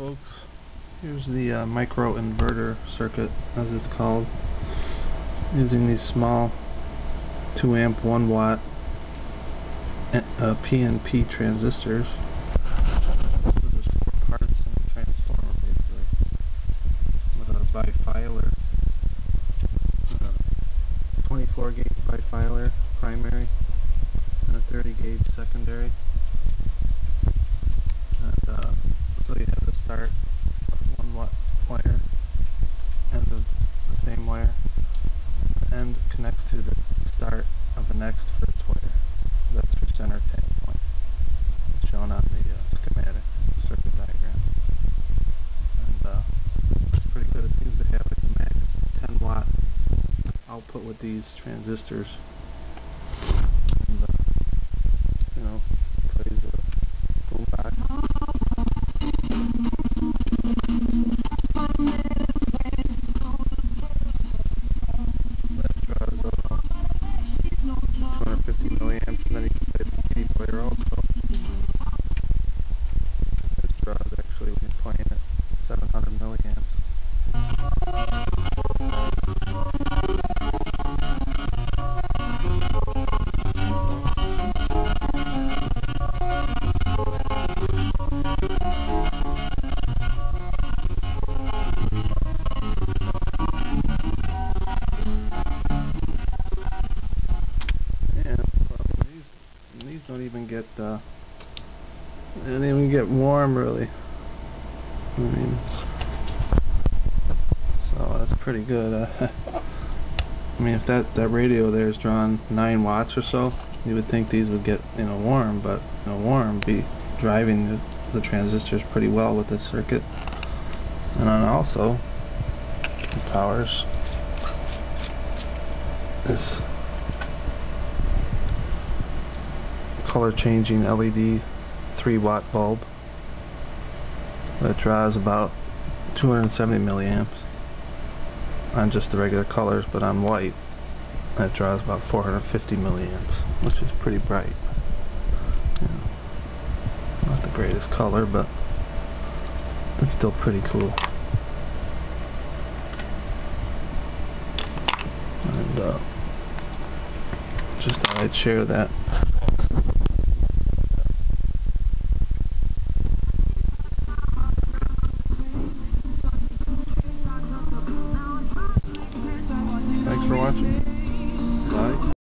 folks. Here's the uh, micro inverter circuit, as it's called, using these small 2 amp 1 watt uh, PNP transistors. So there's four parts in the transformer basically, with a bifilar, uh, 24 gauge bifilar primary, and a 30 gauge secondary. And uh, so you have the start one wire, end of the same wire, end connects to the start of the next first wire. That's your center tap point, shown on the uh, schematic circuit diagram. And uh, it's pretty good. It seems to have like a max 10 watt output with these transistors. Don't even get uh, they don't even get warm really. I mean, so that's pretty good. Uh, I mean, if that that radio there is drawing nine watts or so, you would think these would get you know warm, but you know warm be driving the, the transistors pretty well with this circuit, and then also it powers this color changing LED 3 watt bulb that draws about 270 milliamps on just the regular colors but on white that draws about 450 milliamps which is pretty bright. Know, not the greatest color but it's still pretty cool. And uh, just thought I'd share that